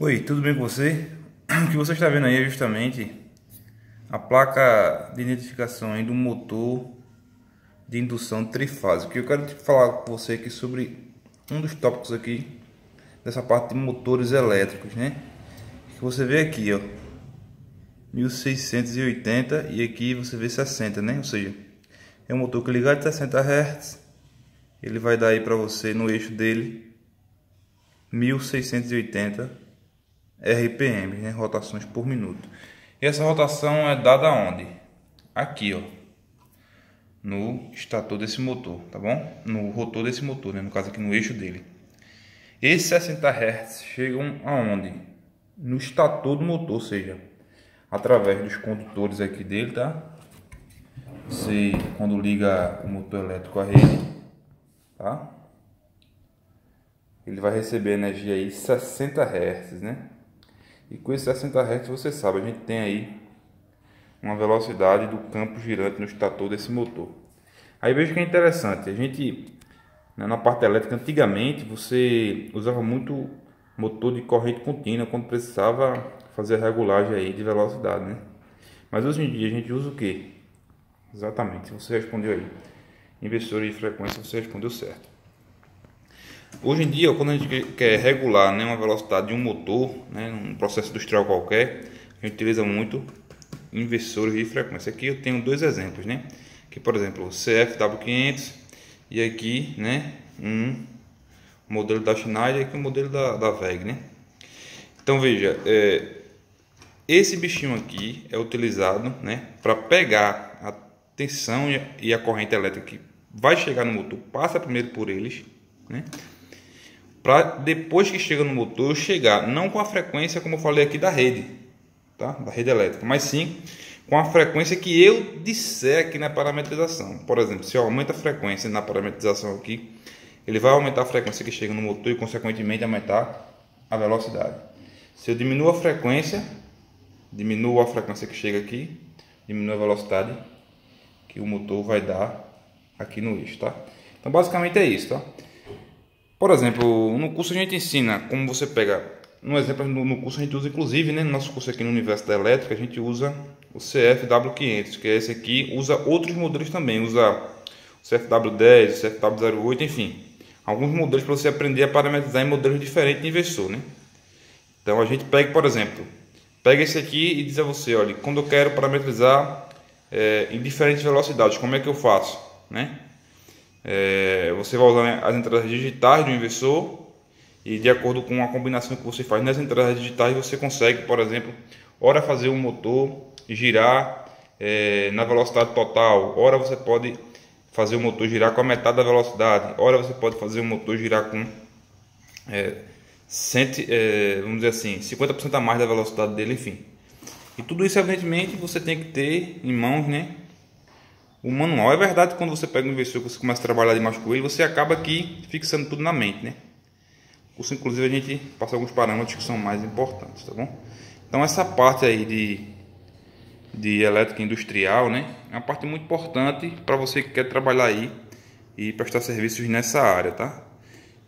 Oi, tudo bem com você? O que você está vendo aí é justamente a placa de identificação do motor de indução trifásico. Eu quero falar com você aqui sobre um dos tópicos aqui dessa parte de motores elétricos, né? Que você vê aqui, ó, 1680 e aqui você vê 60, né? Ou seja, é um motor que ligado de 60 Hz, ele vai dar aí para você no eixo dele 1680 RPM, né? rotações por minuto. E essa rotação é dada onde? Aqui, ó, no estator desse motor, tá bom? No rotor desse motor, né? no caso aqui no eixo dele. Esses 60 Hz chegam aonde? No estator do motor, ou seja, através dos condutores aqui dele, tá? Você, quando liga o motor elétrico à rede, tá? Ele vai receber energia aí 60 Hz, né? E com esses 60 Hz você sabe, a gente tem aí uma velocidade do campo girante no estator desse motor. Aí veja que é interessante, a gente né, na parte elétrica antigamente você usava muito motor de corrente contínua quando precisava fazer a regulagem aí de velocidade, né? Mas hoje em dia a gente usa o que? Exatamente, você respondeu aí. Investidores de frequência, você respondeu certo. Hoje em dia, quando a gente quer regular né, uma velocidade de um motor, né, num processo industrial qualquer, a gente utiliza muito inversores de frequência. Aqui eu tenho dois exemplos, né? Aqui, por exemplo, o CFW500 e aqui, né, um modelo da Schneider e aqui o um modelo da, da VEG, né? Então veja, é, esse bichinho aqui é utilizado, né, para pegar a tensão e a corrente elétrica que vai chegar no motor, passa primeiro por eles, né? Para depois que chega no motor chegar não com a frequência como eu falei aqui da rede, tá? Da rede elétrica, mas sim com a frequência que eu disser aqui na parametrização. Por exemplo, se eu aumento a frequência na parametrização aqui, ele vai aumentar a frequência que chega no motor e consequentemente aumentar a velocidade. Se eu diminuo a frequência, diminuo a frequência que chega aqui, diminuo a velocidade que o motor vai dar aqui no eixo, tá? Então basicamente é isso, tá? Por exemplo, no curso a gente ensina como você pega, um exemplo no curso a gente usa inclusive, né, no nosso curso aqui no Universo da Elétrica, a gente usa o CFW500, que é esse aqui, usa outros modelos também, usa o CFW10, o CFW08, enfim, alguns modelos para você aprender a parametrizar em modelos diferentes de inversor, né? Então a gente pega, por exemplo, pega esse aqui e diz a você, olha, quando eu quero parametrizar é, em diferentes velocidades, como é que eu faço, né? É, você vai usar as entradas digitais do inversor e de acordo com a combinação que você faz nas entradas digitais você consegue, por exemplo, ora fazer o motor girar é, na velocidade total, ora você pode fazer o motor girar com a metade da velocidade, ora você pode fazer o motor girar com é, cento, é, vamos dizer assim, 50% a mais da velocidade dele, enfim. E tudo isso, evidentemente, você tem que ter em mãos, né? O manual. É verdade que quando você pega um investidor que você começa a trabalhar demais com ele, você acaba aqui fixando tudo na mente, né? curso, inclusive, a gente passa alguns parâmetros que são mais importantes, tá bom? Então, essa parte aí de, de elétrica industrial, né? É uma parte muito importante para você que quer trabalhar aí e prestar serviços nessa área, tá?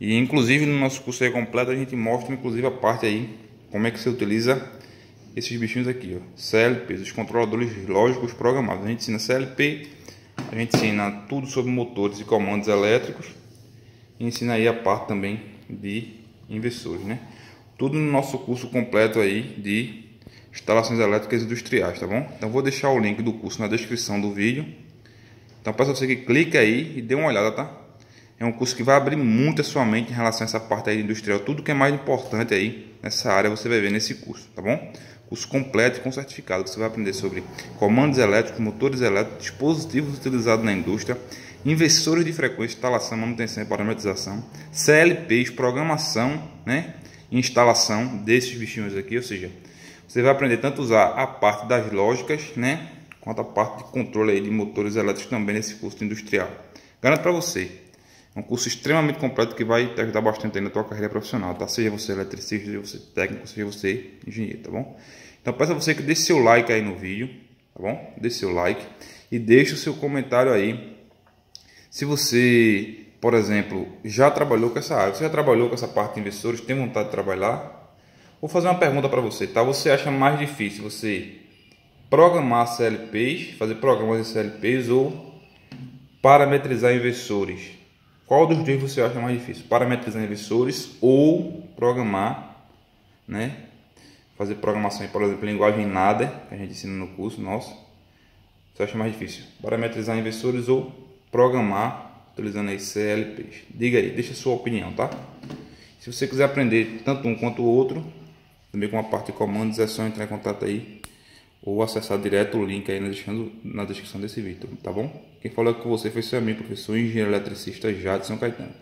E, inclusive, no nosso curso aí completo, a gente mostra, inclusive, a parte aí, como é que você utiliza esses bichinhos aqui, ó. CLPs, os controladores lógicos programados. A gente ensina CLP, a gente ensina tudo sobre motores e comandos elétricos e ensina aí a parte também de inversores, né? Tudo no nosso curso completo aí de instalações elétricas industriais, tá bom? Então vou deixar o link do curso na descrição do vídeo. Então peço a você que clique aí e dê uma olhada, tá? É um curso que vai abrir muito a sua mente em relação a essa parte aí industrial. Tudo que é mais importante aí nessa área você vai ver nesse curso, tá bom? Curso completo e com certificado. Você vai aprender sobre comandos elétricos, motores elétricos, dispositivos utilizados na indústria, inversores de frequência, instalação, manutenção e parametrização, CLPs, programação né, instalação desses bichinhos aqui. Ou seja, você vai aprender tanto usar a parte das lógicas, né, quanto a parte de controle aí de motores elétricos também nesse curso industrial. Garanto para você, é um curso extremamente completo que vai te ajudar bastante aí na tua carreira profissional, tá? Seja você eletricista, seja você técnico, seja você engenheiro, tá bom? Então peço a você que deixe seu like aí no vídeo, tá bom? Deixe seu like e deixe o seu comentário aí. Se você, por exemplo, já trabalhou com essa área, você já trabalhou com essa parte de investidores, tem vontade de trabalhar, Vou fazer uma pergunta para você, tá? Você acha mais difícil você programar CLPs, fazer programas em CLPs ou parametrizar inversores? Qual dos dois você acha mais difícil? Parametrizar inversores ou programar, né? Fazer programação, por exemplo, linguagem nada, que a gente ensina no curso nosso. Você acha mais difícil? Parametrizar inversores ou programar utilizando aí CLPs? Diga aí, deixa a sua opinião, tá? Se você quiser aprender tanto um quanto o outro, também com a parte de comandos, é só entrar em contato aí ou acessar direto o link aí na descrição, na descrição desse vídeo, tá bom? Quem falou com você foi seu amigo, professor engenheiro eletricista Jadson Caetano.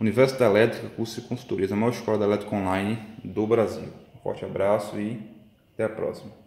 Universo da Elétrica, curso de consultoria, a maior escola da elétrica online do Brasil. Um forte abraço e até a próxima.